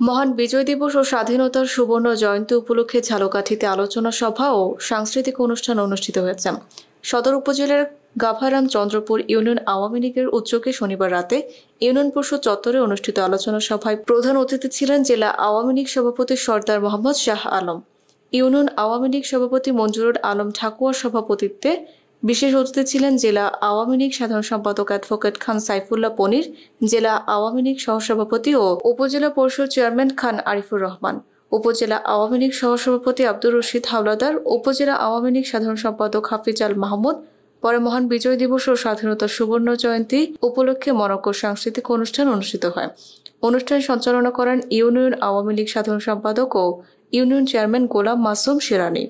মহান বিজয় দিবস ও স্বাধীনতার সুবর্ণ জয়ন্তী উপলক্ষে ঝালকাঠিতে আলোচনা সভা ও সাংস্কৃতিক অনুষ্ঠান অনুষ্ঠিত হয়েছে। সদর উপজেলার গাভারাম চন্দ্রপুর ইউনিয়ন আওয়ামী লীগের উদ্যোগে শনিবার রাতে ইউনিয়ন পরিষদ চত্বরে অনুষ্ঠিত আলোচনা সভায় প্রধান অতিথি ছিলেন জেলা আওয়ামী লীগ সভাপতি সর্দার মোহাম্মদ শাহ আলম। ইউনিয়ন আওয়ামী লীগ সভাপতি মঞ্জুরুল আলম ঠাকুয়ার সভাপতিত্বে বিশেষ অতিথি ছিলেন জেলা আওয়ামী লীগ সাধারণ সম্পাদক অ্যাডভোকেট খান সাইফুল্লাহ পনির, জেলা আওয়ামী লীগ সহসভাপতি ও উপজেলা পরিষদ চেয়ারম্যান খান আরিফুর রহমান, উপজেলা আওয়ামী লীগ সহসভাপতি আব্দুর রশিদ হাওলাদার, উপজেলা আওয়ামী লীগ সাধারণ সম্পাদক হাফিজ আল মাহমুদ, পরে মহান বিজয় দিবস ও স্বাধীনতা সুবর্ণ জয়ন্তী উপলক্ষে মরক্কো সাংস্কৃতিক অনুষ্ঠান অনুষ্ঠিত হয়। অনুষ্ঠান সঞ্চালনা করেন ইউনিয়ন আওয়ামী লীগ সাধারণ সম্পাদক ও ইউনিয়ন চেয়ারম্যান গোলাম মাসুম শিরানি।